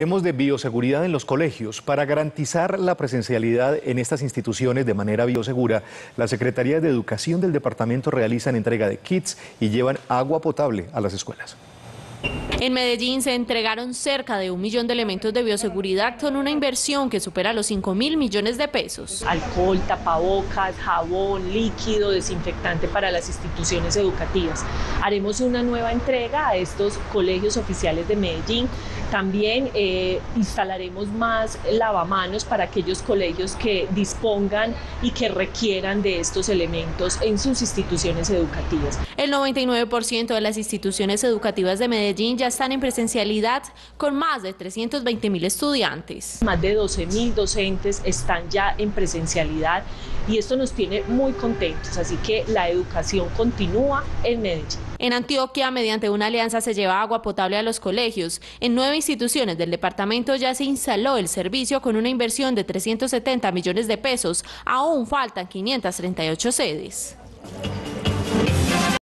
Hemos de bioseguridad en los colegios. Para garantizar la presencialidad en estas instituciones de manera biosegura, las Secretarías de Educación del departamento realizan entrega de kits y llevan agua potable a las escuelas. En Medellín se entregaron cerca de un millón de elementos de bioseguridad con una inversión que supera los 5 mil millones de pesos. Alcohol, tapabocas, jabón, líquido, desinfectante para las instituciones educativas. Haremos una nueva entrega a estos colegios oficiales de Medellín. También eh, instalaremos más lavamanos para aquellos colegios que dispongan y que requieran de estos elementos en sus instituciones educativas. El 99% de las instituciones educativas de Medellín ya están en presencialidad con más de 320 mil estudiantes. Más de 12 mil docentes están ya en presencialidad y esto nos tiene muy contentos, así que la educación continúa en Medellín. En Antioquia, mediante una alianza, se lleva agua potable a los colegios. En nueve instituciones del departamento ya se instaló el servicio con una inversión de 370 millones de pesos. Aún faltan 538 sedes.